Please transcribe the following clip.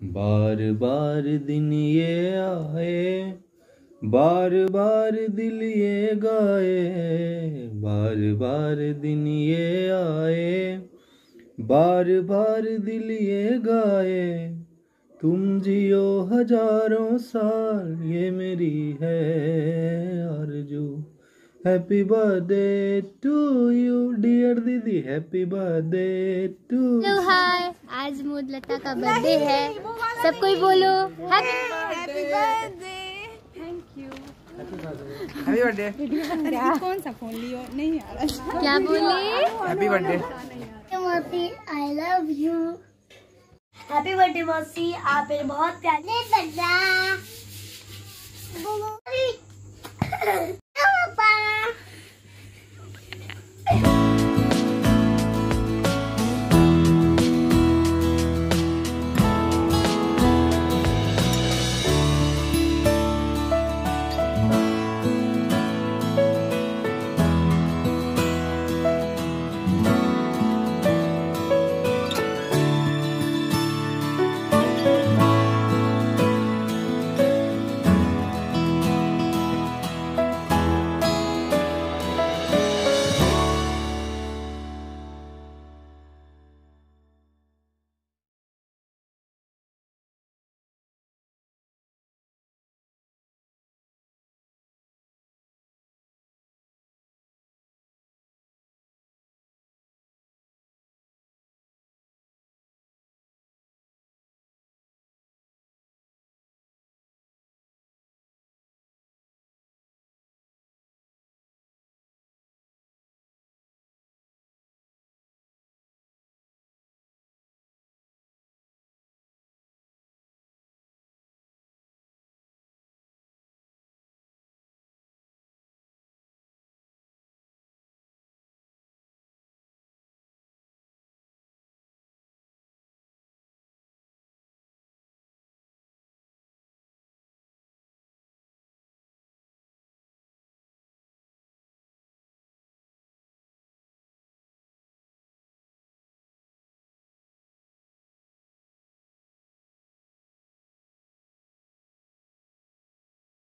बार बार दिन ये आए बार बार दिल ये गाए बार बार दिन ये आए बार बार दिल ये गाए। तुम जियो हज़ारों साल ये मेरी है। Happy birthday to you dear दीदी happy birthday to hello hi आज मोद लता का बर्थडे है। सब कोई बोलो happy birthday thank you happy birthday अरे कौन सा फ़ोन लियो? नहीं आ रहा क्या बोले? हैप्पी बर्थडे मौसी. I love you happy birthday मौसी. आप मेरे बहुत प्यारे